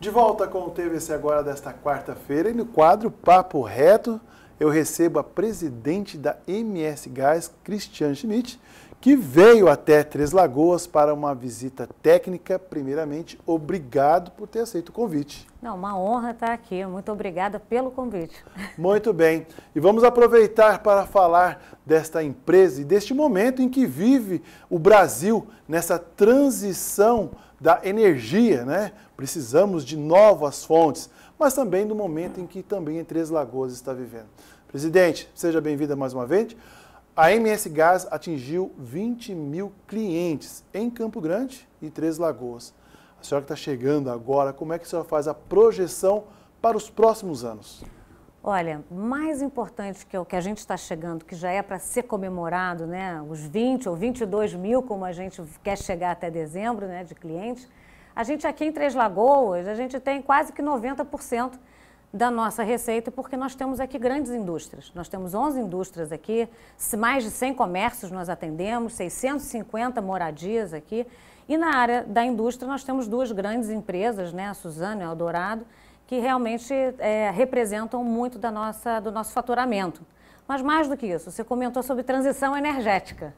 De volta com o TVC agora desta quarta-feira e no quadro Papo Reto eu recebo a presidente da MS Gás, Cristiane Schmidt, que veio até Três Lagoas para uma visita técnica. Primeiramente, obrigado por ter aceito o convite. Não, uma honra estar aqui. Muito obrigada pelo convite. Muito bem. E vamos aproveitar para falar desta empresa e deste momento em que vive o Brasil nessa transição da energia, né? Precisamos de novas fontes, mas também do momento em que também em Três Lagoas está vivendo. Presidente, seja bem-vinda mais uma vez. A MS Gás atingiu 20 mil clientes em Campo Grande e Três Lagoas. A senhora que está chegando agora, como é que a senhora faz a projeção para os próximos anos? Olha, mais importante que o que a gente está chegando, que já é para ser comemorado, né, os 20 ou 22 mil, como a gente quer chegar até dezembro, né, de clientes, a gente aqui em Três Lagoas, a gente tem quase que 90% da nossa receita, porque nós temos aqui grandes indústrias. Nós temos 11 indústrias aqui, mais de 100 comércios nós atendemos, 650 moradias aqui. E na área da indústria nós temos duas grandes empresas, né, a Suzano e a Eldorado, que realmente é, representam muito da nossa, do nosso faturamento. Mas mais do que isso, você comentou sobre transição energética.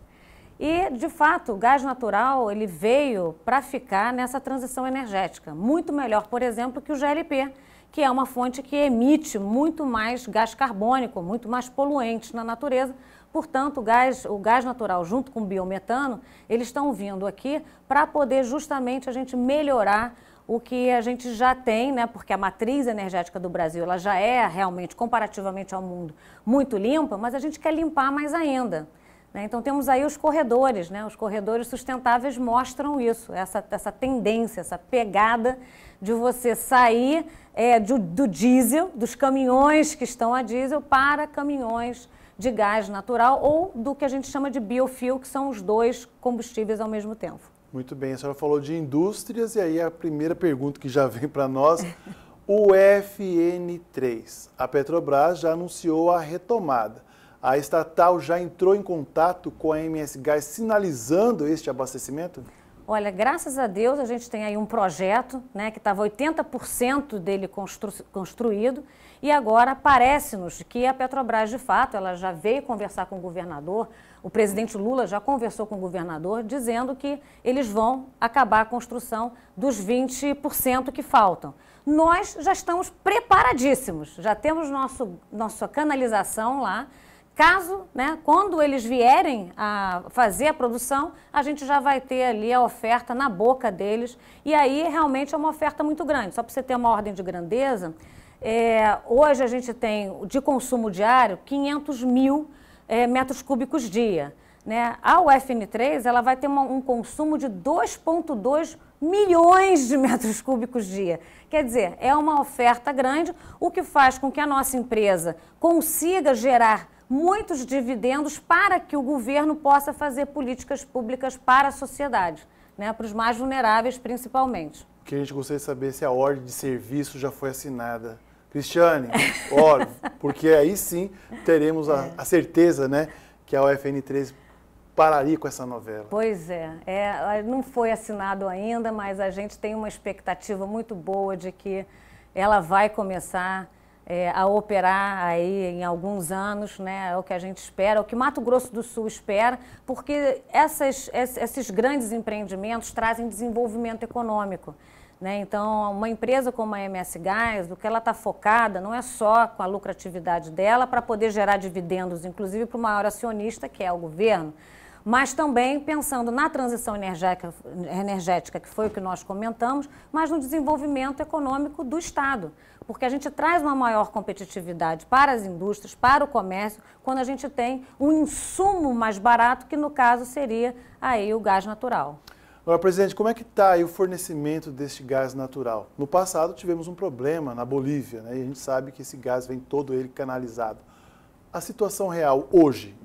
E, de fato, o gás natural ele veio para ficar nessa transição energética. Muito melhor, por exemplo, que o GLP, que é uma fonte que emite muito mais gás carbônico, muito mais poluentes na natureza. Portanto, o gás, o gás natural junto com o biometano, eles estão vindo aqui para poder justamente a gente melhorar o que a gente já tem, né, porque a matriz energética do Brasil ela já é realmente, comparativamente ao mundo, muito limpa, mas a gente quer limpar mais ainda. Né? Então temos aí os corredores, né? os corredores sustentáveis mostram isso, essa, essa tendência, essa pegada de você sair é, do, do diesel, dos caminhões que estão a diesel, para caminhões de gás natural ou do que a gente chama de biofuel, que são os dois combustíveis ao mesmo tempo. Muito bem, a senhora falou de indústrias e aí a primeira pergunta que já vem para nós, o FN3. A Petrobras já anunciou a retomada. A estatal já entrou em contato com a MS Gás sinalizando este abastecimento? Olha, graças a Deus a gente tem aí um projeto, né, que estava 80% dele constru construído e agora parece-nos que a Petrobras, de fato, ela já veio conversar com o governador, o presidente Lula já conversou com o governador, dizendo que eles vão acabar a construção dos 20% que faltam. Nós já estamos preparadíssimos, já temos nosso, nossa canalização lá, Caso, né, quando eles vierem a fazer a produção, a gente já vai ter ali a oferta na boca deles. E aí realmente é uma oferta muito grande. Só para você ter uma ordem de grandeza, é, hoje a gente tem de consumo diário 500 mil é, metros cúbicos dia. Né? A UFN3 ela vai ter uma, um consumo de 2,2 milhões de metros cúbicos dia. Quer dizer, é uma oferta grande, o que faz com que a nossa empresa consiga gerar muitos dividendos para que o governo possa fazer políticas públicas para a sociedade, né, para os mais vulneráveis principalmente. O que a gente gostaria de saber se a ordem de serviço já foi assinada. Cristiane, ora, porque aí sim teremos a, é. a certeza né, que a UFN3 pararia com essa novela. Pois é, é, não foi assinado ainda, mas a gente tem uma expectativa muito boa de que ela vai começar é, a operar aí em alguns anos, né? É o que a gente espera, é o que Mato Grosso do Sul espera, porque essas, esses grandes empreendimentos trazem desenvolvimento econômico. Né? Então, uma empresa como a MS Gás, o que ela está focada não é só com a lucratividade dela para poder gerar dividendos, inclusive para o maior acionista, que é o governo, mas também pensando na transição energética, energética, que foi o que nós comentamos, mas no desenvolvimento econômico do Estado. Porque a gente traz uma maior competitividade para as indústrias, para o comércio, quando a gente tem um insumo mais barato, que no caso seria aí o gás natural. Agora, presidente, como é que está o fornecimento deste gás natural? No passado tivemos um problema na Bolívia, né? e a gente sabe que esse gás vem todo ele canalizado. A situação real hoje,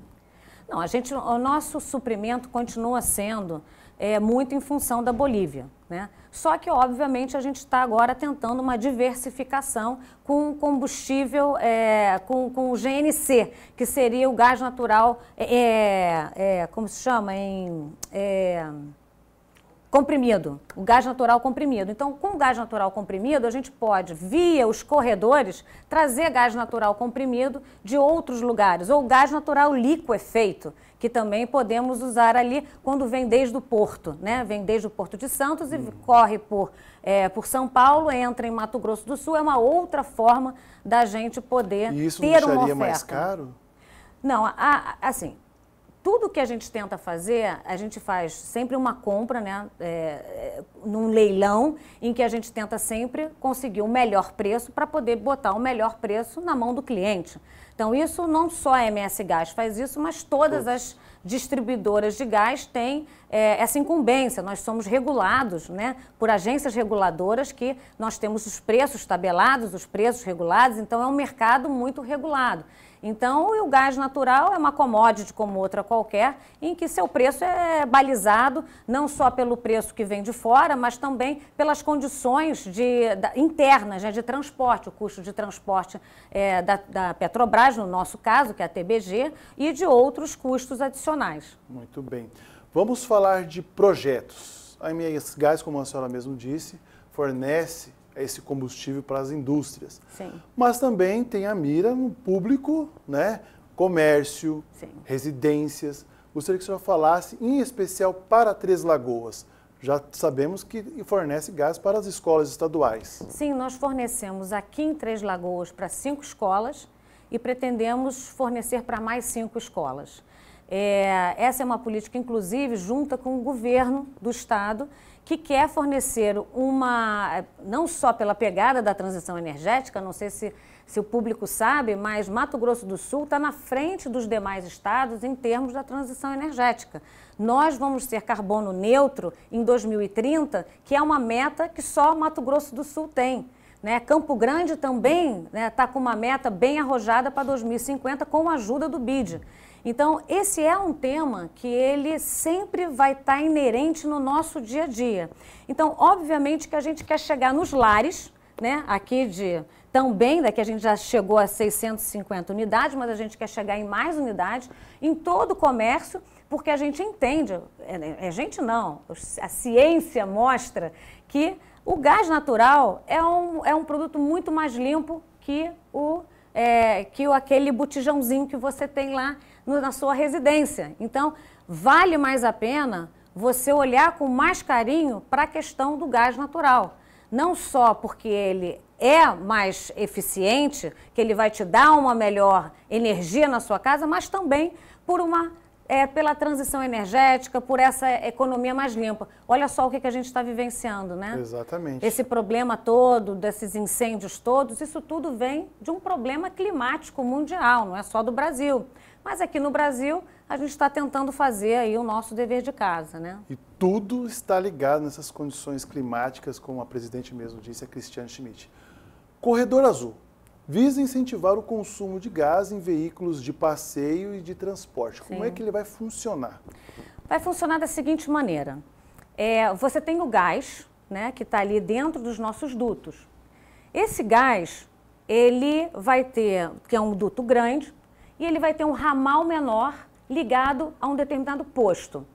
não, a gente, o nosso suprimento continua sendo é, muito em função da Bolívia. Né? Só que, obviamente, a gente está agora tentando uma diversificação com combustível, é, com, com o GNC, que seria o gás natural, é, é, é como se chama? Em, é, comprimido, o gás natural comprimido. Então, com o gás natural comprimido, a gente pode, via os corredores, trazer gás natural comprimido de outros lugares, ou gás natural liquefeito, que também podemos usar ali quando vem desde o porto, né? Vem desde o Porto de Santos e corre por, é, por São Paulo, entra em Mato Grosso do Sul, é uma outra forma da gente poder e isso ter uma oferta. mais caro? Não, a, a, assim, tudo que a gente tenta fazer, a gente faz sempre uma compra, né, é, é, num leilão, em que a gente tenta sempre conseguir o melhor preço para poder botar o melhor preço na mão do cliente. Então, isso não só a MS Gás faz isso, mas todas as distribuidoras de gás têm é, essa incumbência. Nós somos regulados né, por agências reguladoras que nós temos os preços tabelados, os preços regulados, então é um mercado muito regulado. Então, o gás natural é uma commodity como outra qualquer, em que seu preço é balizado não só pelo preço que vem de fora, mas também pelas condições de, da, internas né, de transporte, o custo de transporte é, da, da Petrobras, no nosso caso, que é a TBG, e de outros custos adicionais. Muito bem. Vamos falar de projetos. A MS Gás, como a senhora mesmo disse, fornece esse combustível para as indústrias. Sim. Mas também tem a mira no público, né? comércio, Sim. residências. Gostaria que o senhor falasse, em especial para Três Lagoas. Já sabemos que fornece gás para as escolas estaduais. Sim, nós fornecemos aqui em Três Lagoas para cinco escolas e pretendemos fornecer para mais cinco escolas. É, essa é uma política, inclusive, junta com o governo do estado, que quer fornecer uma, não só pela pegada da transição energética, não sei se, se o público sabe, mas Mato Grosso do Sul está na frente dos demais estados em termos da transição energética. Nós vamos ser carbono neutro em 2030, que é uma meta que só Mato Grosso do Sul tem. Né? Campo Grande também está né, tá com uma meta bem arrojada para 2050 com a ajuda do BID. Então, esse é um tema que ele sempre vai estar tá inerente no nosso dia a dia. Então, obviamente que a gente quer chegar nos lares, né, aqui de também, daqui a gente já chegou a 650 unidades, mas a gente quer chegar em mais unidades, em todo o comércio, porque a gente entende, é, é gente não, a ciência mostra que o gás natural é um, é um produto muito mais limpo que o é, que o, aquele botijãozinho que você tem lá no, na sua residência. Então, vale mais a pena você olhar com mais carinho para a questão do gás natural. Não só porque ele é mais eficiente, que ele vai te dar uma melhor energia na sua casa, mas também por uma é, pela transição energética, por essa economia mais limpa. Olha só o que, que a gente está vivenciando, né? Exatamente. Esse problema todo, desses incêndios todos, isso tudo vem de um problema climático mundial, não é só do Brasil. Mas aqui no Brasil, a gente está tentando fazer aí o nosso dever de casa, né? E tudo está ligado nessas condições climáticas, como a presidente mesmo disse, a Cristiane Schmidt. Corredor Azul visa incentivar o consumo de gás em veículos de passeio e de transporte. Como Sim. é que ele vai funcionar? Vai funcionar da seguinte maneira: é, você tem o gás, né, que está ali dentro dos nossos dutos. Esse gás, ele vai ter, que é um duto grande, e ele vai ter um ramal menor ligado a um determinado posto.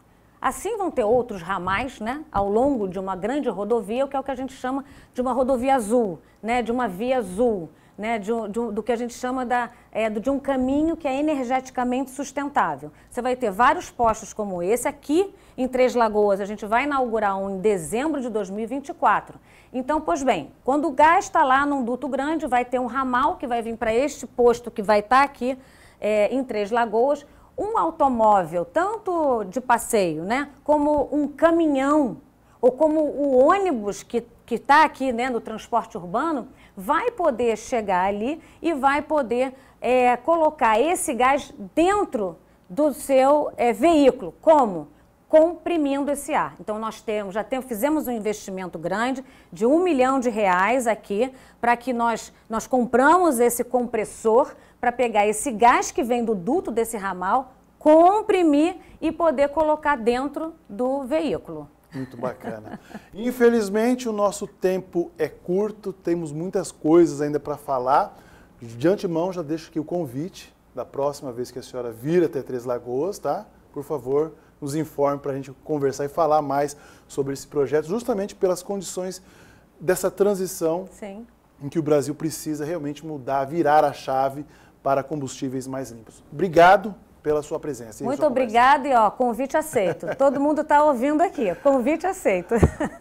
Assim vão ter outros ramais né, ao longo de uma grande rodovia, que é o que a gente chama de uma rodovia azul, né, de uma via azul né, de, de, do que a gente chama da, é, de um caminho que é energeticamente sustentável. Você vai ter vários postos como esse aqui em Três Lagoas. A gente vai inaugurar um em dezembro de 2024. Então, pois bem, quando o gás está lá num duto grande, vai ter um ramal que vai vir para este posto que vai estar tá aqui é, em Três Lagoas. Um automóvel, tanto de passeio, né, como um caminhão, ou como o ônibus que está aqui né, no transporte urbano, vai poder chegar ali e vai poder é, colocar esse gás dentro do seu é, veículo. Como? Comprimindo esse ar. Então, nós temos, já temos, fizemos um investimento grande de um milhão de reais aqui para que nós, nós compramos esse compressor para pegar esse gás que vem do duto desse ramal, comprimir e poder colocar dentro do veículo. Muito bacana. Infelizmente, o nosso tempo é curto, temos muitas coisas ainda para falar. De antemão, já deixo aqui o convite da próxima vez que a senhora vir até Três Lagoas, tá? Por favor, nos informe para a gente conversar e falar mais sobre esse projeto, justamente pelas condições dessa transição Sim. em que o Brasil precisa realmente mudar, virar a chave para combustíveis mais limpos. Obrigado pela sua presença. Muito obrigada e ó, convite aceito. Todo mundo está ouvindo aqui, convite aceito.